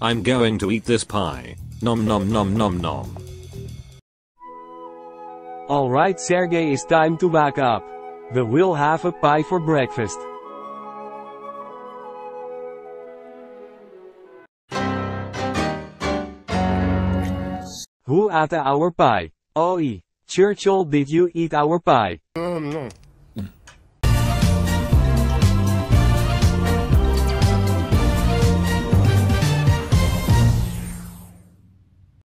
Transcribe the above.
I'm going to eat this pie. Nom nom nom nom nom. Alright Sergei it's time to back up. We will have a pie for breakfast. Who ate our pie? Oi, Churchill did you eat our pie? Um, no.